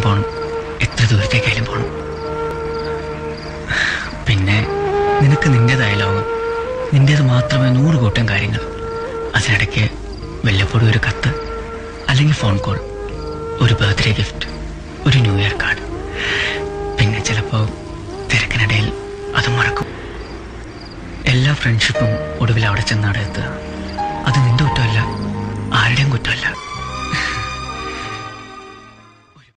ദൂരത്തേക്കായാലും പോകണം എത്ര ദൂരത്തേക്കായാലും പോകണം പിന്നെ നിനക്ക് നിന്റെതായ ലോകം. നിന്റേത് മാത്രമേ നൂറ് കൂട്ടം കാര്യങ്ങൾ. അതിനിടയ്ക്ക് വല്ലപ്പോഴും ഒരു കത്ത് അല്ലെങ്കിൽ ഫോൺ കോൾ ഒരു ബർത്ത്ഡേ ഗിഫ്റ്റ് ഒരു ന്യൂ ഇയർ കാർഡ്. പിന്നെ ചിലപ്പോൾ തിരക്കിനിടയിൽ അത് മറക്കും. എല്ലാ ഫ്രണ്ട്ഷിപ്പും ഒടുവിൽ അവിടെ ചെന്നാടെ എത്തുക. അത് നിന്റെ കുറ്റമല്ല ആരുടെയും കുറ്റമല്ല.